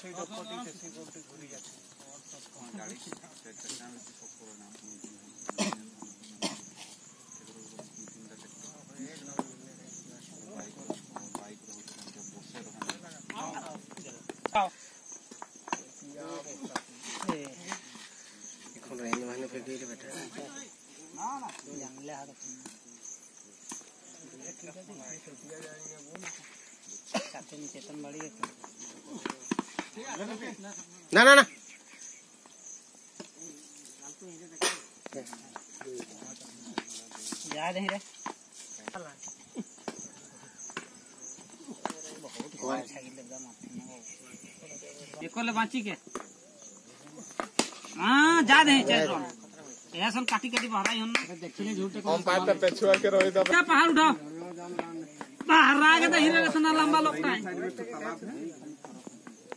সেই দক্ষটি সেই বলতে ঘুরে গেছে चेतन बड़ी है ना ना ना। याद है रे। एको ले बांची के। हाँ जा दे चल रोन ए सन काटी काटी बहरा हन देखले झूठे हम पाइप पे पेछुआ के रोई दब क्या पहाड़ उठाओ? बहरा तो के दहिरे सना लंबा लोग का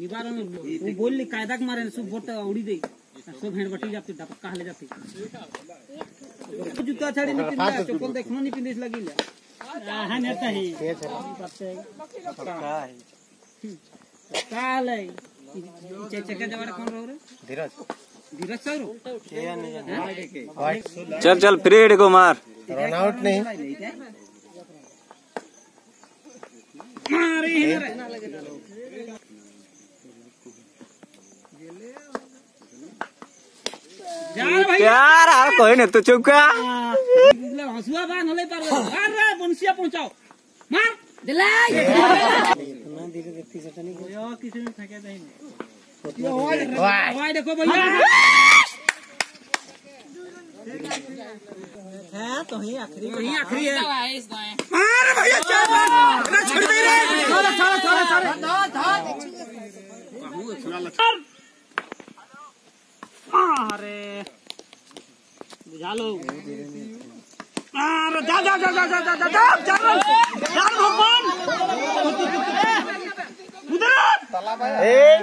निवारण वो बोल ली कायदा के मारे सब बोट उड़ी दे सब भेड़ बटी जाती डबक कहा ले जाती। जूता छाड़ी नहीं पिंदा चप्पल देखनो नहीं पिंदिस लगी ले हाँ नेता ही। काल है चेचका जवाड़ा कौन रहो रे? धीरज। धीरज सर चल चल फ्री को मार। रन आउट नहीं। मारे ही रे जा रे भाई यार यार कोई नहीं तू चुका हंसुआ बा नले पार अरे बंसिया पहुंचाओ। मार। दिलाई। इतना धीरे देखती से नहीं। यो किसी ने थके नहीं वाह देखो भैया। है तो ही आखिरी। वही आखिरी है। मार भैया चल अरे छोड़ दे रे। छोड़ छोड़ छोड़ छोड़ अरे बुझा लो अरे। Halo. Ah, jangan jangan jangan jangan jangan jangan jangan Lukman. Mudarat. Eh.